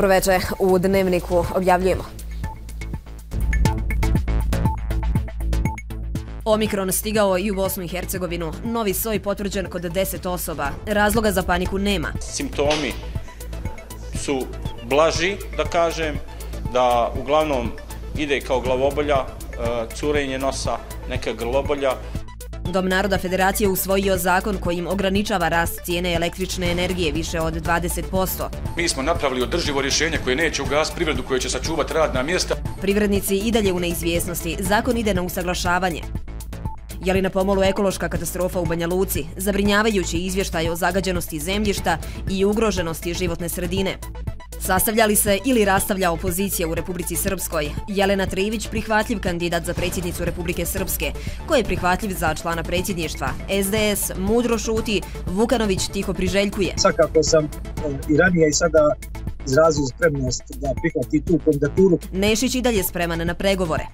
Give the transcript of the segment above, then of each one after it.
Dobroveče, u Dnevniku objavljujemo. Omikron stigao i u Bosnu i Hercegovinu. Novi soj potvrđen kod 10 osoba. Razloga za paniku nema. Simptomi su blaži, da kažem, da uglavnom ide kao glavobolja, e, curenje nosa, neka grlobolja. Dom Naroda Federacije usvojio zakon kojim ograničava rast cijene električne energije više od 20%. Mi smo napravili održivo rješenje koje neće ugas privredu koje će sačuvati radna mjesta. Privrednici i dalje u neizvjesnosti. Zakon ide na usaglašavanje. Je li na pomolu ekološka katastrofa u Banja Luci, zabrinjavajući izvještaj o zagađenosti zemljišta i ugroženosti životne sredine? Sastavlja li se ili rastavlja opozicija u Republici Srpskoj? Jelena Trivić prihvatljiv kandidat za predsjednicu Republike Srpske, koji je prihvatljiv za člana predsjedništva. SDS mudro šuti, Vukanović tiho priželjkuje. Svakako sam i ranije i sada izrazio spremnost da prihvati tu kandidaturu. Nešić i dalje spreman na pregovore.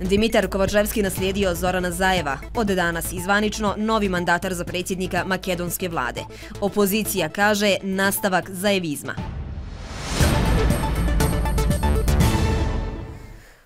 Dimitar Kovačevski naslijedio Zorana Zajeva, od danas izvanično novi mandatar za predsjednika makedonske vlade. Opozicija kaže nastavak zajevizma.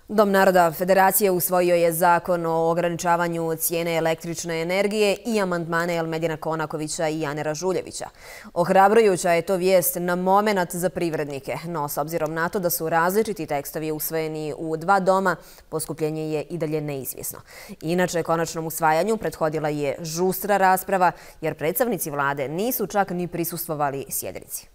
Dom Naroda Federacije usvojio je zakon o ograničavanju cijene električne energije i amandmane Elmedina Konakovića i Janera Žuljevića. Ohrabrujuća je to vijest na moment za privrednike, no s obzirom na to da su različiti tekstovi usvojeni u dva doma, poskupljenje je i dalje neizvjesno. Inače, konačnom usvajanju prethodila je žustra rasprava, jer predstavnici vlade nisu čak ni prisustvovali sjednici.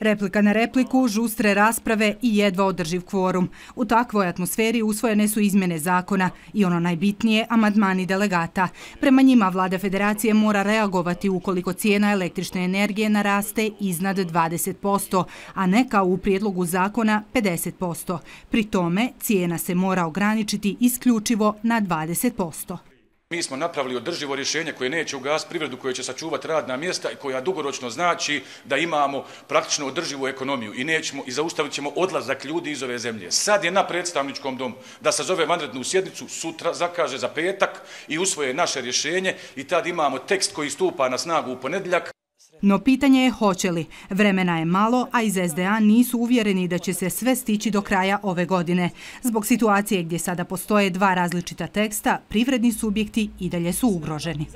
Replika na repliku, žustre rasprave i jedva održiv kvorum. U takvoj atmosferi usvojene su izmjene zakona i ono najbitnije, amadmani delegata. Prema njima vlada federacije mora reagovati ukoliko cijena električne energije naraste iznad 20%, a ne kao u prijedlogu zakona 50%. Pri tome cijena se mora ograničiti isključivo na 20%. Mi smo napravili održivo rješenje koje neće ugas privredu, koje će sačuvati radna mjesta i koja dugoročno znači da imamo praktično održivu ekonomiju i nećemo i zaustavit ćemo odlazak ljudi iz ove zemlje. Sad je na predstavničkom domu da se zove vanrednu sjednicu, sutra zakaže za petak i usvoje naše rješenje i tad imamo tekst koji stupa na snagu u ponedljak. No pitanje je hoće li. Vremena je malo, a iz SDA nisu uvjereni da će se sve stići do kraja ove godine. Zbog situacije gdje sada postoje dva različita teksta, privredni subjekti i dalje su ugroženi.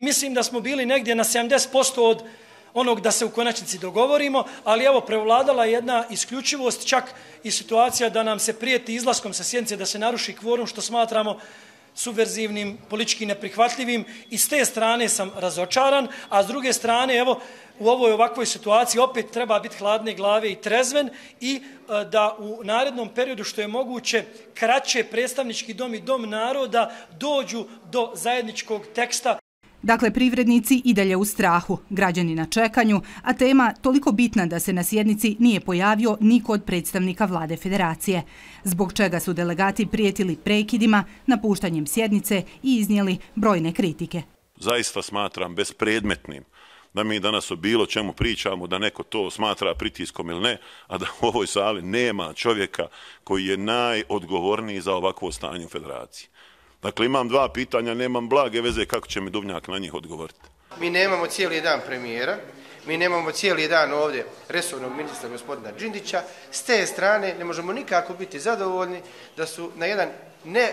Mislim da smo bili negdje na 70% od onog da se u konačnici dogovorimo, ali evo prevladala jedna isključivost, čak i situacija da nam se prijeti izlaskom sa sjednice da se naruši kvorum, što smatramo subverzivnim, politički neprihvatljivim i s te strane sam razočaran, a s druge strane, evo, u ovoj ovakvoj situaciji opet treba biti hladne glave i trezven i e, da u narednom periodu što je moguće kraće predstavnički dom i dom naroda dođu do zajedničkog teksta. Dakle, privrednici i dalje u strahu, građani na čekanju, a tema toliko bitna da se na sjednici nije pojavio niko od predstavnika vlade federacije, zbog čega su delegati prijetili prekidima, napuštanjem sjednice i iznijeli brojne kritike. Zaista smatram bespredmetnim da mi danas o bilo čemu pričamo, da neko to smatra pritiskom ili ne, a da u ovoj sali nema čovjeka koji je najodgovorniji za ovakvo stanje u federaciji. Dakle, imam dva pitanja, nemam blage veze kako će mi Duvnjak na njih odgovoriti. Mi nemamo cijeli dan premijera, mi nemamo cijeli dan ovdje resornog ministra gospodina Đindića. S te strane ne možemo nikako biti zadovoljni da su na jedan ne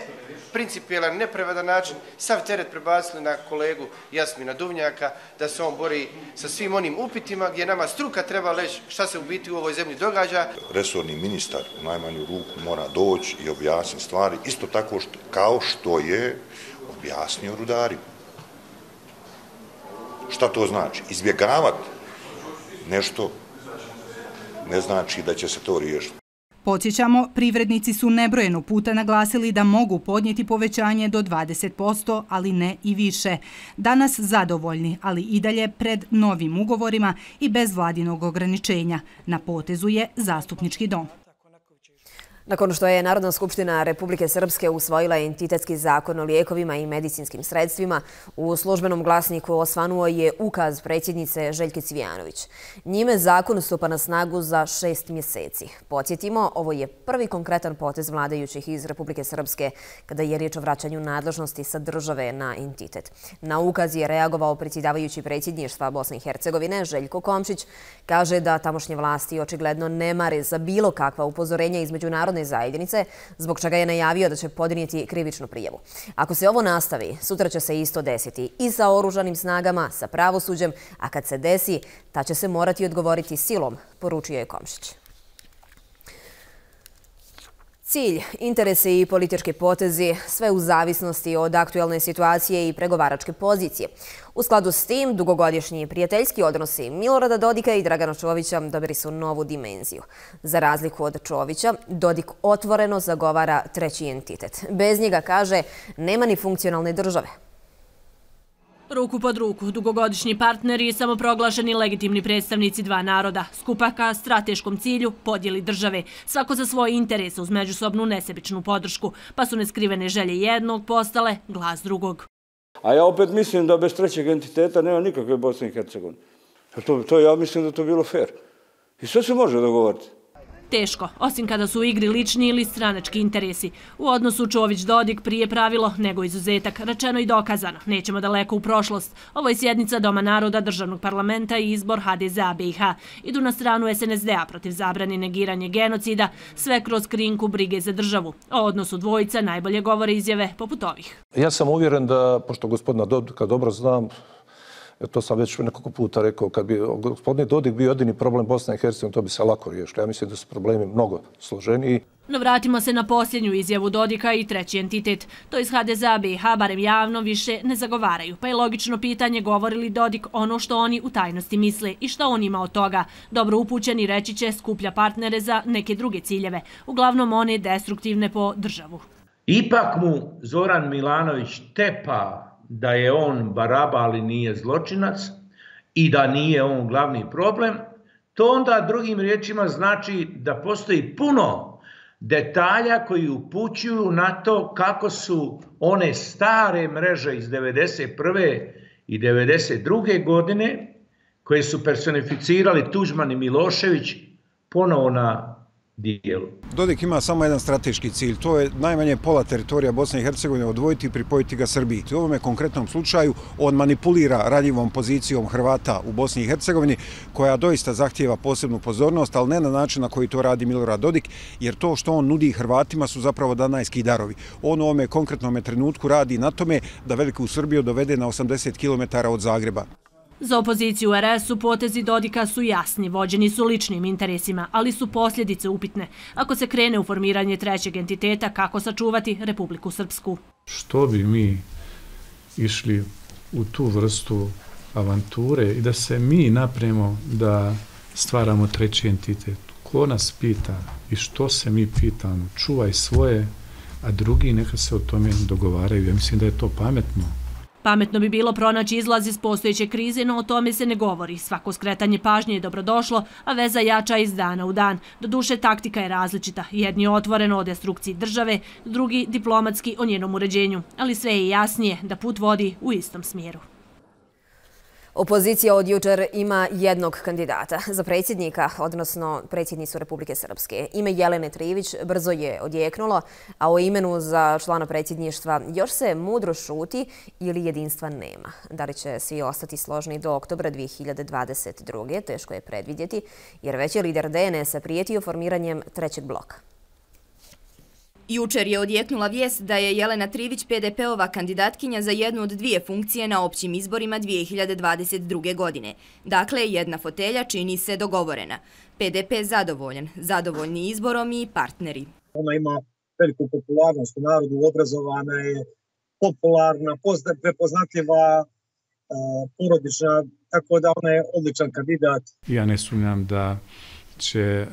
principijelan, neprevedan način sav teret prebacili na kolegu Jasmina Duvnjaka, da se on bori sa svim onim upitima gdje nama struka treba leći šta se u biti u ovoj zemlji događa. Resorni ministar u najmanju ruku mora doći i objasniti stvari, isto tako što, kao što je objasnio rudarima. Šta to znači? Izbjegavati nešto ne znači da će se to riješiti. Podsjećamo, privrednici su nebrojeno puta naglasili da mogu podnijeti povećanje do 20%, ali ne i više. Danas zadovoljni, ali i dalje pred novim ugovorima i bez vladinog ograničenja. Na potezu je zastupnički dom. Nakon što je Narodna skupština Republike Srpske usvojila entitetski zakon o lijekovima i medicinskim sredstvima, u službenom glasniku osvanuo je ukaz predsjednice Željke Cvijanović. Njime zakon stupa na snagu za šest mjeseci. Podsjetimo, ovo je prvi konkretan potez vladajućih iz Republike Srpske kada je riječ o vraćanju nadležnosti sa države na entitet. Na ukaz je reagovao predsjedavajući predsjedništva Bosne i Hercegovine Željko Komšić. Kaže da tamošnje vlasti očigledno ne mare za bilo kakva upozorenja između naroda međunarodne zajednice, zbog čega je najavio da će podiniti krivičnu prijevu. Ako se ovo nastavi, sutra će se isto desiti i sa oružanim snagama, sa pravosuđem, a kad se desi, ta će se morati odgovoriti silom, poručio je Komšić. Cilj, interese i političke potezi, sve u zavisnosti od aktuelne situacije i pregovaračke pozicije. U skladu s tim, dugogodišnji prijateljski odnosi Milorada Dodika i Dragana Čovića dobili su novu dimenziju. Za razliku od Čovića, Dodik otvoreno zagovara treći entitet. Bez njega, kaže, nema ni funkcionalne države. Ruku pod ruku, dugogodišnji partneri i samoproglašeni legitimni predstavnici dva naroda, skupa ka strateškom cilju podijeli države, svako za svoje interese uz međusobnu nesebičnu podršku, pa su neskrivene želje jednog postale glas drugog. A ja opet mislim da bez trećeg entiteta nema nikakve Bosne i Hercegovine. To, to ja mislim da to bilo fair. I sve se može dogovoriti teško, osim kada su u igri lični ili stranački interesi. U odnosu Čović-Dodik prije pravilo nego izuzetak, rečeno i dokazano. Nećemo daleko u prošlost. Ovo je sjednica Doma naroda, državnog parlamenta i izbor HDZ-a BiH. Idu na stranu SNSD-a protiv zabrani negiranje genocida, sve kroz krinku brige za državu. O odnosu dvojica najbolje govore izjave poput ovih. Ja sam uvjeren da, pošto gospodina Dodika dobro znam, to sam već nekoliko puta rekao, kad bi gospodin Dodik bio jedini problem Bosne i Hercegovine, to bi se lako riješilo. Ja mislim da su problemi mnogo složeniji. No vratimo se na posljednju izjavu Dodika i treći entitet. To iz HDZ BiH barem javno više ne zagovaraju. Pa je logično pitanje govorili Dodik ono što oni u tajnosti misle i što on ima od toga. Dobro upućeni reći će skuplja partnere za neke druge ciljeve. Uglavnom one destruktivne po državu. Ipak mu Zoran Milanović tepa da je on baraba, ali nije zločinac i da nije on glavni problem, to onda drugim riječima znači da postoji puno detalja koji upućuju na to kako su one stare mreže iz 1991. i 1992. godine, koje su personificirali Tuđman i Milošević, ponovo na dijelu. Dodik ima samo jedan strateški cilj, to je najmanje pola teritorija Bosne i Hercegovine odvojiti i pripojiti ga Srbiji. U ovome konkretnom slučaju on manipulira ranjivom pozicijom Hrvata u Bosni i Hercegovini, koja doista zahtjeva posebnu pozornost, ali ne na način na koji to radi Milorad Dodik, jer to što on nudi Hrvatima su zapravo danajski darovi. On u ovome konkretnom trenutku radi na tome da Veliku Srbiju dovede na 80 km od Zagreba. Za opoziciju RS-u potezi Dodika su jasni, vođeni su ličnim interesima, ali su posljedice upitne. Ako se krene u formiranje trećeg entiteta, kako sačuvati Republiku Srpsku? Što bi mi išli u tu vrstu avanture i da se mi napremo da stvaramo treći entitet? Ko nas pita i što se mi pitamo? Čuvaj svoje, a drugi neka se o tome dogovaraju. Ja mislim da je to pametno. Pametno bi bilo pronaći izlaz iz postojeće krize, no o tome se ne govori. Svako skretanje pažnje je dobrodošlo, a veza jača iz dana u dan. Doduše, taktika je različita. Jedni otvoreno o destrukciji države, drugi diplomatski o njenom uređenju. Ali sve je jasnije da put vodi u istom smjeru. Opozicija od jučer ima jednog kandidata za predsjednika, odnosno predsjednicu Republike Srpske. Ime Jelene Trivić brzo je odjeknulo, a o imenu za člana predsjedništva još se mudro šuti ili jedinstva nema. Da li će svi ostati složni do oktobra 2022. teško je predvidjeti, jer već je lider DNS-a prijetio formiranjem trećeg bloka. Jučer je odjeknula vijest da je Jelena Trivić PDP-ova kandidatkinja za jednu od dvije funkcije na općim izborima 2022. godine. Dakle, jedna fotelja čini se dogovorena. PDP zadovoljen, zadovoljni izborom i partneri. Ona ima veliku popularnost u narodu, obrazovana je popularna, prepoznatljiva, porodična, tako da ona je odličan kandidat. Ja ne sumnjam da će e,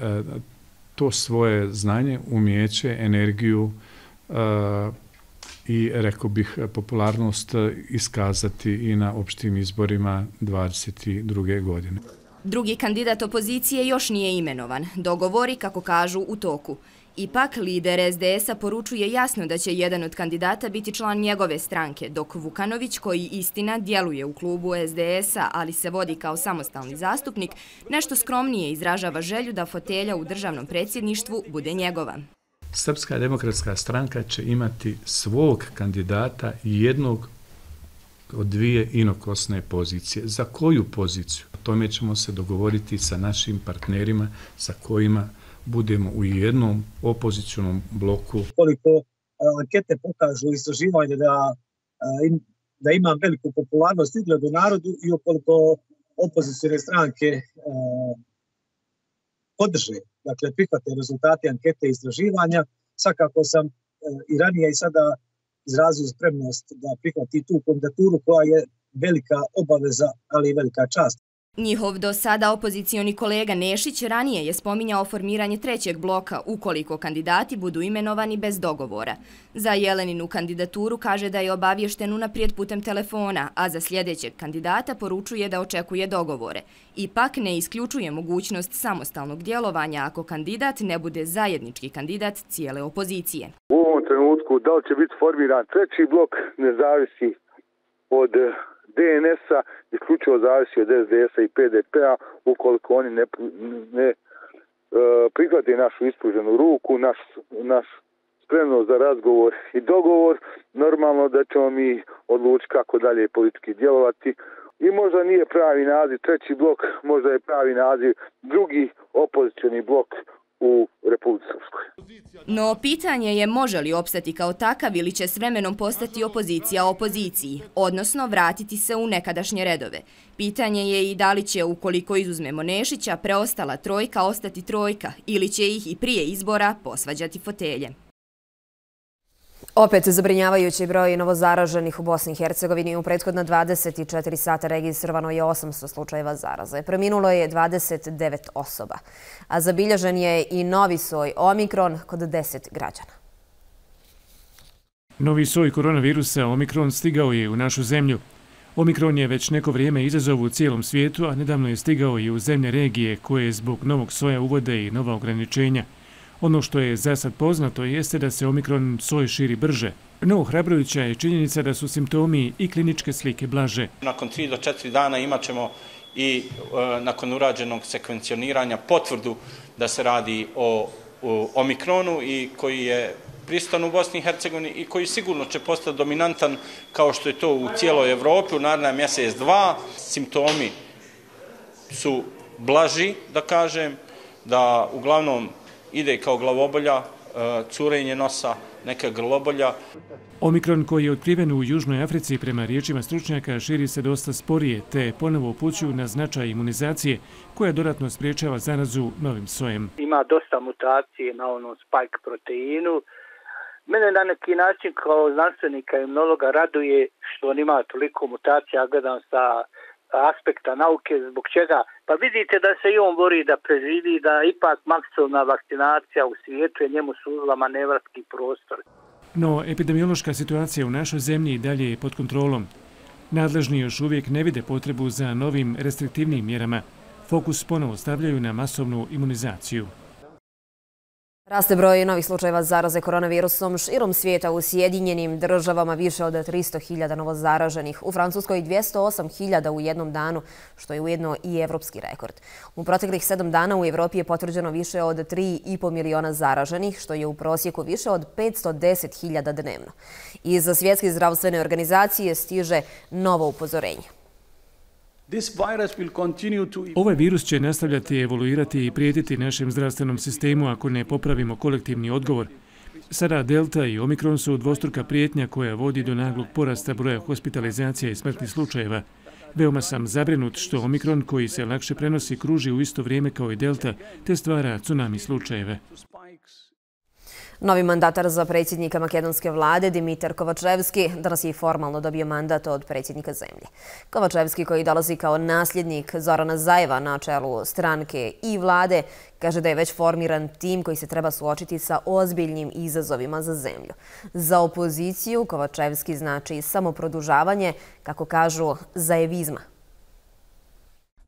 to svoje znanje, umjeće, energiju e, i, rekao bih, popularnost e, iskazati i na opštim izborima 22. godine. Drugi kandidat opozicije još nije imenovan. Dogovori, kako kažu, u toku. Ipak, lider SDS-a poručuje jasno da će jedan od kandidata biti član njegove stranke, dok Vukanović, koji istina djeluje u klubu SDS-a, ali se vodi kao samostalni zastupnik, nešto skromnije izražava želju da fotelja u državnom predsjedništvu bude njegova. Srpska demokratska stranka će imati svog kandidata i jednog od dvije inokosne pozicije. Za koju poziciju? O tome ćemo se dogovoriti sa našim partnerima sa kojima budemo u jednom opozicionom bloku. Koliko e, ankete pokažu istraživanje da, e, da ima veliku popularnost izgled u narodu i okoliko opozicijne stranke e, podrže, dakle prihvate rezultate ankete i istraživanja, svakako sam e, i ranije i sada izrazio spremnost da prihvati tu kandidaturu koja je velika obaveza, ali i velika čast. Njihov do sada opozicioni kolega Nešić ranije je spominjao formiranje trećeg bloka ukoliko kandidati budu imenovani bez dogovora. Za Jeleninu kandidaturu kaže da je obavješten unaprijed putem telefona, a za sljedećeg kandidata poručuje da očekuje dogovore. Ipak ne isključuje mogućnost samostalnog djelovanja ako kandidat ne bude zajednički kandidat cijele opozicije. U ovom trenutku da li će biti formiran treći blok ne zavisi od DNS-a isključivo zavisi od SDS-a i PDP-a ukoliko oni ne, ne e, prihvati našu ispruženu ruku, naš, naš spremnost za razgovor i dogovor, normalno da ćemo mi odlučiti kako dalje politički djelovati. I možda nije pravi naziv treći blok, možda je pravi naziv drugi opozicioni blok u Republike Srpskoj. No, pitanje je može li opstati kao takav ili će s vremenom postati opozicija opoziciji, odnosno vratiti se u nekadašnje redove. Pitanje je i da li će, ukoliko izuzmemo Nešića, preostala trojka ostati trojka ili će ih i prije izbora posvađati fotelje. Opet zabrinjavajući broj novozaraženih u Bosni i Hercegovini. U prethodna 24 sata registrovano je 800 slučajeva zaraze. Preminulo je 29 osoba. A zabilježen je i novi soj Omikron kod 10 građana. Novi soj koronavirusa Omikron stigao je u našu zemlju. Omikron je već neko vrijeme izazov u cijelom svijetu, a nedavno je stigao i u zemlje regije koje zbog novog soja uvode i nova ograničenja. Ono što je za sad poznato jeste da se omikron soj širi brže. No, hrabrovića je činjenica da su simptomi i kliničke slike blaže. Nakon 3 do 4 dana imat ćemo i e, nakon urađenog sekvencioniranja potvrdu da se radi o, o omikronu i koji je pristan u Bosni i Hercegovini i koji sigurno će postati dominantan kao što je to u cijeloj Evropi u narednom mjesec dva. Simptomi su blaži, da kažem, da uglavnom ide kao glavobolja, e, curenje nosa, neka glavobolja. Omikron koji je otkriven u Južnoj Africi prema riječima stručnjaka širi se dosta sporije, te ponovo upućuju na značaj imunizacije koja dodatno spriječava zarazu novim sojem. Ima dosta mutacije na onom spike proteinu. Mene na neki način kao znanstvenika i imunologa raduje što on ima toliko mutacija, gledam sa aspekta nauke, zbog čega? Pa vidite da se i on bori da preživi, da ipak maksimalna vakcinacija u svijetu je njemu suzla manevarski prostor. No, epidemiološka situacija u našoj zemlji dalje je pod kontrolom. Nadležni još uvijek ne vide potrebu za novim restriktivnim mjerama. Fokus ponovo stavljaju na masovnu imunizaciju. Raste broj novih slučajeva zaraze koronavirusom širom svijeta u Sjedinjenim državama više od 300.000 novozaraženih, u Francuskoj 208.000 u jednom danu, što je ujedno i evropski rekord. U proteklih sedam dana u Evropi je potvrđeno više od 3,5 miliona zaraženih, što je u prosjeku više od 510.000 dnevno. Iz Svjetske zdravstvene organizacije stiže novo upozorenje. Ovaj virus će nastavljati evoluirati i prijetiti našem zdravstvenom sistemu ako ne popravimo kolektivni odgovor. Sada Delta i Omikron su dvostruka prijetnja koja vodi do naglog porasta broja hospitalizacija i smrtnih slučajeva. Veoma sam zabrinut što Omikron koji se lakše prenosi kruži u isto vrijeme kao i Delta te stvara tsunami slučajeve. Novi mandatar za predsjednika makedonske vlade, Dimitar Kovačevski, danas je formalno dobio mandat od predsjednika zemlje. Kovačevski, koji dolazi kao nasljednik Zorana Zajeva na čelu stranke i vlade, kaže da je već formiran tim koji se treba suočiti sa ozbiljnim izazovima za zemlju. Za opoziciju Kovačevski znači samoprodužavanje, kako kažu, zajevizma.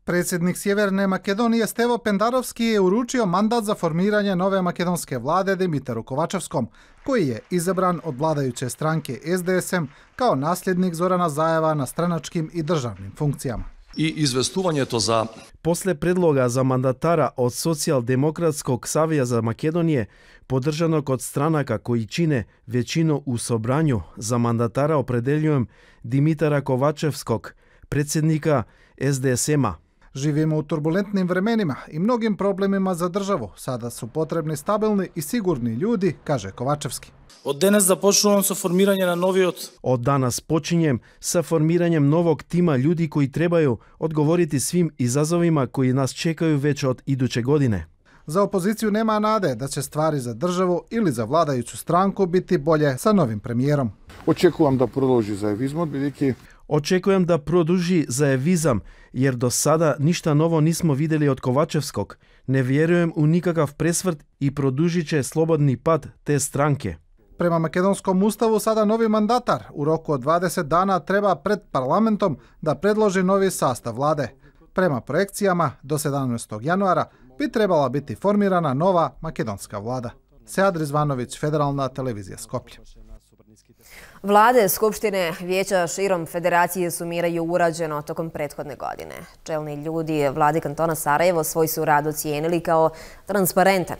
Председник Северна Македонија Стево Пендаровски е уручио мандат за формирање нове македонске владе Димитару Ковачевском, кој е избран од владајуќе странке СДСМ као наследник Зорана Заева на страначким и државним функцијама и известувањето за После предлога за мандатара од Социјалдемократског савија за Македонија, поддржано од странака кои чине веćино у собрању, за мандатара определјувам Димитара Ковачевског, председника СДСМ-а. Живееме у турбулентни временима и многим проблемима за државо, сада се потребни стабилни и сигурни луѓи, каже Ковачевски. Од денес започнувам со формирање на новиот. Од данас почињем со формирањем новог тима луѓи кои требају одговорити свим изазовима кои нас чекају веќе од идуче године. За опозицију нема наде да се ствари за државо или за владајуќу странку бити боље со новим премиером. Очекувам да продолжи заевизмот, бидејќи Očekujem da produži za evizam, jer do sada ništa novo nismo videli od Kovačevskog. Ne vjerujem u nikakav presvrt i produžit će slobodni pad te stranke. Prema makedonskom ustavu sada novi mandatar u roku od 20 dana treba pred parlamentom da predloži novi sastav vlade. Prema projekcijama do 17. januara bi trebala biti formirana nova makedonska vlada. Sead Rizvanović, Federalna televizija Skoplje. Vlade Skupštine Vijeća širom federacije sumiraju urađeno tokom prethodne godine. Čelni ljudi vlade kantona Sarajevo svoj su rad ocijenili kao transparentan.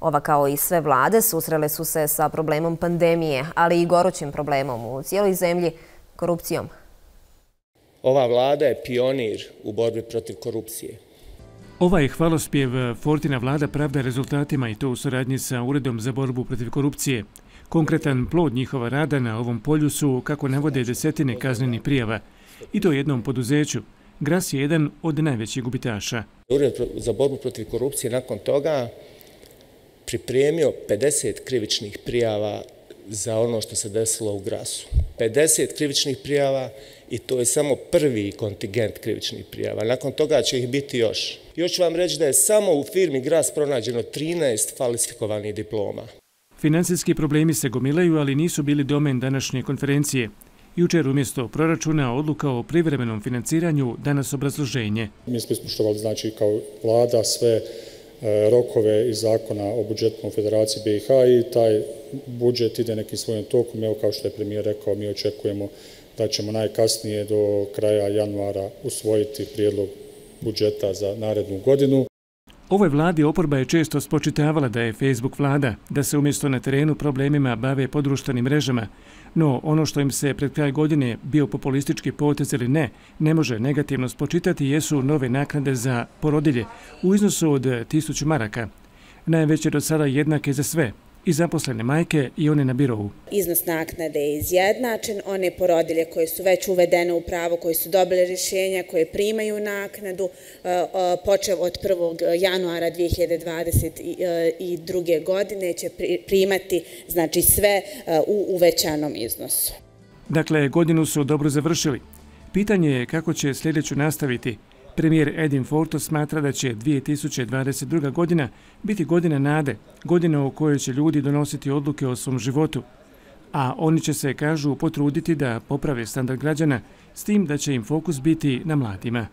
Ova kao i sve vlade susrele su se sa problemom pandemije, ali i gorućim problemom u cijeloj zemlji, korupcijom. Ova vlada je pionir u borbi protiv korupcije. Ovaj hvalospjev Fortina vlada pravda rezultatima i to u suradnji sa Uredom za borbu protiv korupcije. Konkretan plod njihova rada na ovom polju su, kako navode, desetine kaznenih prijava. I to jednom poduzeću. Gras je jedan od najvećih gubitaša. Ured za borbu protiv korupcije nakon toga pripremio 50 krivičnih prijava za ono što se desilo u Grasu. 50 krivičnih prijava i to je samo prvi kontingent krivičnih prijava. Nakon toga će ih biti još. Još ću vam reći da je samo u firmi Gras pronađeno 13 falsifikovanih diploma. Finansijski problemi se gomilaju, ali nisu bili domen današnje konferencije. Jučer umjesto proračuna odluka o privremenom financiranju danas obrazloženje. Mi smo ispoštovali znači kao vlada sve e, rokove iz zakona o budžetnom federaciji BiH i taj budžet ide nekim svojim tokom. Evo kao što je premijer rekao, mi očekujemo da ćemo najkasnije do kraja januara usvojiti prijedlog budžeta za narednu godinu. Ovoj vladi oporba je često spočitavala da je Facebook vlada, da se umjesto na terenu problemima bave podruštanim mrežama, no ono što im se pred kraj godine bio populistički potez ili ne, ne može negativno spočitati jesu nove naknade za porodilje u iznosu od 1000 maraka. Najveće do sada jednake za sve, i zaposlene majke i one na birovu. Iznos naknade je izjednačen. One porodilje koje su već uvedene u pravo, koje su dobile rješenja, koje primaju naknadu, e, e, počeo od 1. januara 2022. godine će primati znači, sve e, u uvećanom iznosu. Dakle, godinu su dobro završili. Pitanje je kako će sljedeću nastaviti. Premijer Edin Forto smatra da će 2022. godina biti godina nade, godina u kojoj će ljudi donositi odluke o svom životu, a oni će se, kažu, potruditi da poprave standard građana s tim da će im fokus biti na mladima.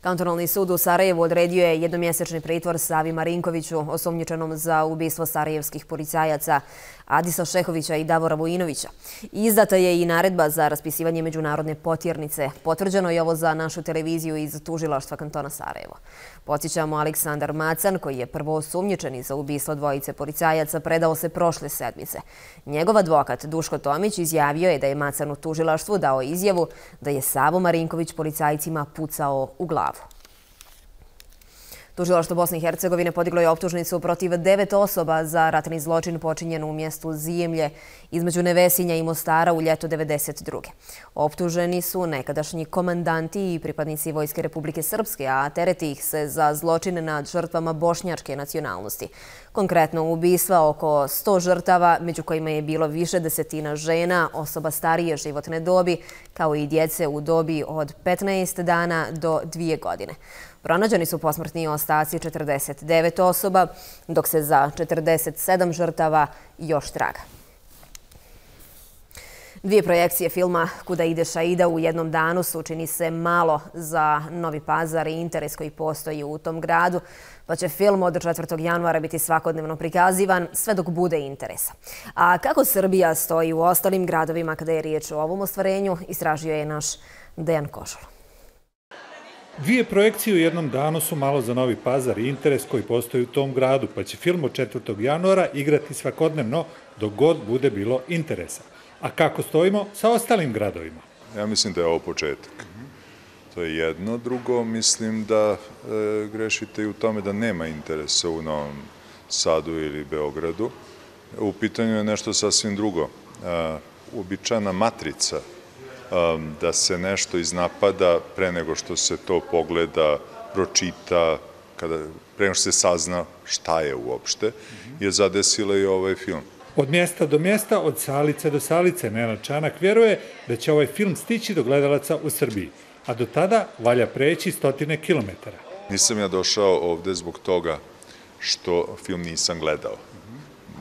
Kantonalni sud u Sarajevu odredio je jednomjesečni pritvor Savi Marinkoviću, osumnjičenom za ubistvo sarajevskih policajaca Adisa Šehovića i Davora Vojinovića. Izdata je i naredba za raspisivanje međunarodne potjernice. Potvrđeno je ovo za našu televiziju iz tužilaštva kantona Sarajevo. Podsjećamo Aleksandar Macan, koji je prvo osumnjičeni za ubistvo dvojice policajaca, predao se prošle sedmice. Njegov advokat Duško Tomić izjavio je da je Macan u tužilaštvu dao izjavu da je Savo Marinković policajcima pucao u glavu. Tužilaštvo Bosne i Hercegovine podiglo je optužnicu protiv devet osoba za ratni zločin počinjen u mjestu Zijemlje između Nevesinja i Mostara u ljeto 1992. Optuženi su nekadašnji komandanti i pripadnici Vojske Republike Srpske, a tereti ih se za zločine nad žrtvama bošnjačke nacionalnosti. Konkretno ubistva oko 100 žrtava, među kojima je bilo više desetina žena, osoba starije životne dobi, kao i djece u dobi od 15 dana do dvije godine. Pronađeni su posmrtni ostaci 49 osoba, dok se za 47 žrtava još traga. Dvije projekcije filma Kuda ide Šaida u jednom danu su čini se malo za Novi Pazar i interes koji postoji u tom gradu, pa će film od 4. januara biti svakodnevno prikazivan sve dok bude interesa. A kako Srbija stoji u ostalim gradovima kada je riječ o ovom ostvarenju, istražio je naš Dejan Košul. Dvije projekcije u jednom danu su malo za Novi Pazar i interes koji postoji u tom gradu, pa će film od 4. januara igrati svakodnevno dok god bude bilo interesa. A kako stojimo sa ostalim gradovima? Ja mislim da je ovo početak. To je jedno. Drugo, mislim da e, grešite i u tome da nema interesa u Novom Sadu ili Beogradu. U pitanju je nešto sasvim drugo. E, uobičana matrica e, da se nešto iznapada pre nego što se to pogleda, pročita, kada pre nego što se sazna šta je uopšte, je zadesila i ovaj film. Od mjesta do mjesta, od salice do salice, Nena Čanak vjeruje da će ovaj film stići do gledalaca u Srbiji, a do tada valja preći stotine kilometara. Nisam ja došao ovde zbog toga što film nisam gledao,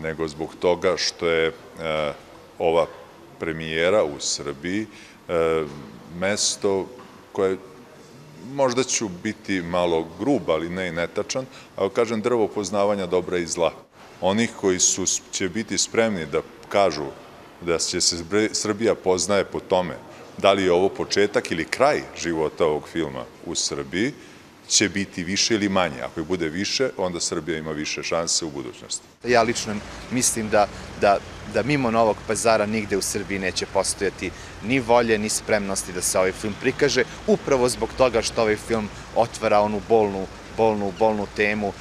nego zbog toga što je e, ova premijera u Srbiji e, mesto koje možda ću biti malo grub, ali ne i netačan, ali kažem drvo poznavanja dobra i zla onih koji su, će biti spremni da kažu da će se Srbija poznaje po tome da li je ovo početak ili kraj života ovog filma u Srbiji, će biti više ili manje. Ako je bude više, onda Srbija ima više šanse u budućnosti. Ja lično mislim da, da, da mimo Novog pazara nigde u Srbiji neće postojati ni volje, ni spremnosti da se ovaj film prikaže, upravo zbog toga što ovaj film otvara onu bolnu, bolnu, bolnu temu,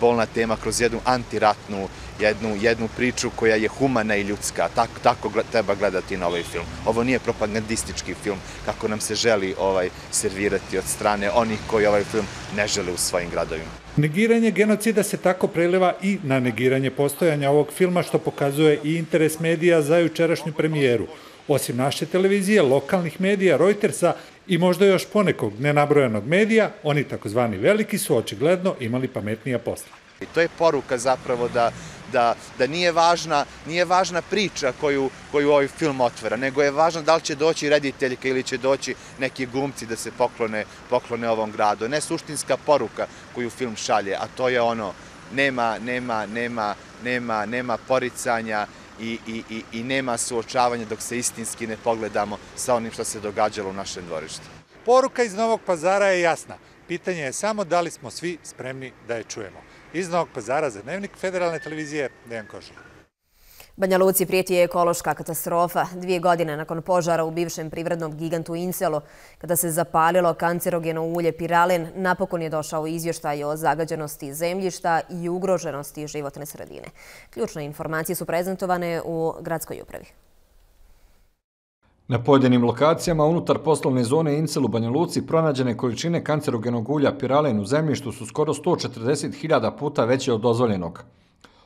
bolna tema kroz jednu antiratnu, jednu, jednu priču koja je humana i ljudska. Tako, tako treba gledati na ovaj film. Ovo nije propagandistički film kako nam se želi ovaj servirati od strane onih koji ovaj film ne žele u svojim gradovima. Negiranje genocida se tako preliva i na negiranje postojanja ovog filma što pokazuje i interes medija za jučerašnju premijeru. Osim naše televizije, lokalnih medija, Reutersa i možda još ponekog nenabrojanog medija, oni takozvani veliki su očigledno imali pametnija posla. I to je poruka zapravo da, da, da nije, važna, nije važna priča koju, koju ovaj film otvara, nego je važno da li će doći rediteljka ili će doći neki gumci da se poklone, poklone ovom gradu. Ne suštinska poruka koju film šalje, a to je ono, nema, nema, nema, nema, nema poricanja, i, i, i, i nema suočavanja dok se istinski ne pogledamo sa onim što se događalo u našem dvorištu. Poruka iz Novog pazara je jasna. Pitanje je samo da li smo svi spremni da je čujemo. Iz Novog pazara za dnevnik federalne televizije Dejan Košić. Banja Luci prijeti je ekološka katastrofa. Dvije godine nakon požara u bivšem privrednom gigantu Incelo, kada se zapalilo kancerogeno ulje Piralen, napokon je došao izvještaj o zagađenosti zemljišta i ugroženosti životne sredine. Ključne informacije su prezentovane u gradskoj upravi. Na pojedinim lokacijama unutar poslovne zone Incel u Banja Luci pronađene količine kancerogenog ulja Piralen u zemljištu su skoro 140.000 puta veće od dozvoljenog.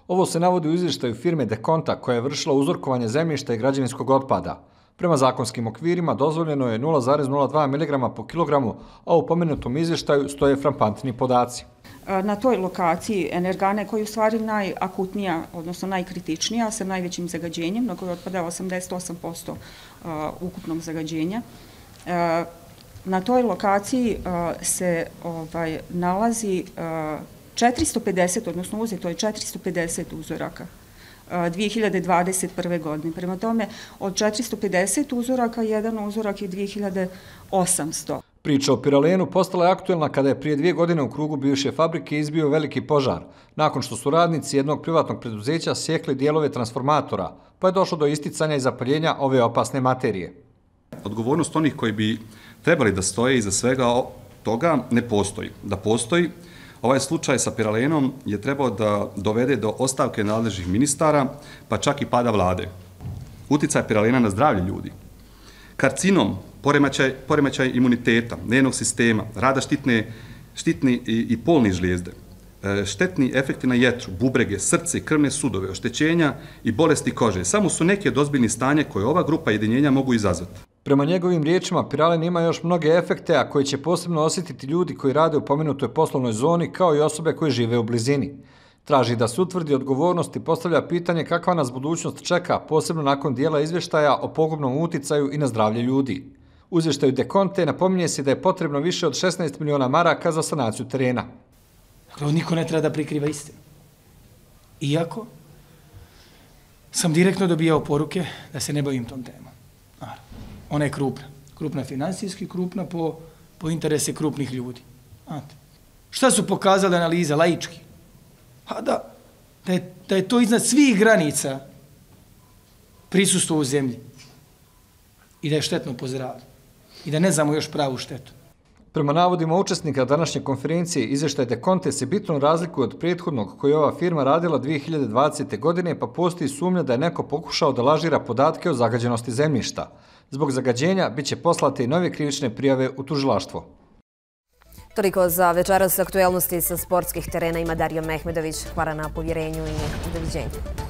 Ovo se navodi u izvještaju firme Dekonta koja je vršila uzorkovanje zemljišta i građevinskog otpada. Prema zakonskim okvirima dozvoljeno je 0,02 mg po kilogramu, a u pomenutom izvještaju stoje frampantni podaci. E, na toj lokaciji energane koja je u stvari najakutnija, odnosno najkritičnija, sa najvećim zagađenjem, na kojoj otpada 88% e, ukupnog zagađenja, e, na toj lokaciji se ovaj, nalazi 450, odnosno uzeto je 450 uzoraka 2021. godine. Prema tome, od 450 uzoraka, jedan uzorak je 2800. Priča o Piralenu postala je aktuelna kada je prije dvije godine u krugu bivše fabrike izbio veliki požar, nakon što su radnici jednog privatnog preduzeća sjekli dijelove transformatora, pa je došlo do isticanja i zapaljenja ove opasne materije. Odgovornost onih koji bi trebali da stoje iza svega toga ne postoji. Da postoji, Ovaj slučaj sa Piralenom je trebao da dovede do ostavke nadležnih ministara, pa čak i pada vlade. Uticaj Piralena na zdravlje ljudi. Karcinom, poremećaj, poremećaj imuniteta, njenog sistema, rada štitne, štitni i, i polni žlijezde, e, štetni efekti na jetru, bubrege, srce, krvne sudove, oštećenja i bolesti kože. Samo su neke od ozbiljnih stanje koje ova grupa jedinjenja mogu izazvati. Prema njegovim riječima, piralin ima još mnoge efekte, a koje će posebno osjetiti ljudi koji rade u pomenutoj poslovnoj zoni, kao i osobe koje žive u blizini. Traži da se utvrdi odgovornost i postavlja pitanje kakva nas budućnost čeka, posebno nakon dijela izvještaja o pogubnom uticaju i na zdravlje ljudi. U izvještaju Dekonte napominje se da je potrebno više od 16 miliona maraka za sanaciju terena. Dakle, niko ne treba da prikriva istinu. Iako sam direktno dobijao poruke da se ne bavim tom temom. Ona je krupna. Krupna finansijski, krupna po, po interese krupnih ljudi. Znate. Šta su pokazale analize laički? Pa da, da je, da je to iznad svih granica prisustvo u zemlji. I da je štetno po zdravlju. I da ne znamo još pravu štetu. Prema navodima učesnika današnje konferencije, izveštaj de Conte se bitno razlikuje od prethodnog koji je ova firma radila 2020. godine, pa postoji sumnja da je neko pokušao da lažira podatke o zagađenosti zemljišta. Zbog zagađenja bit će poslate i nove krivične prijave u tužilaštvo. Toliko za večeras aktuelnosti sa sportskih terena ima Dario Mehmedović. Hvala na povjerenju i doviđenju.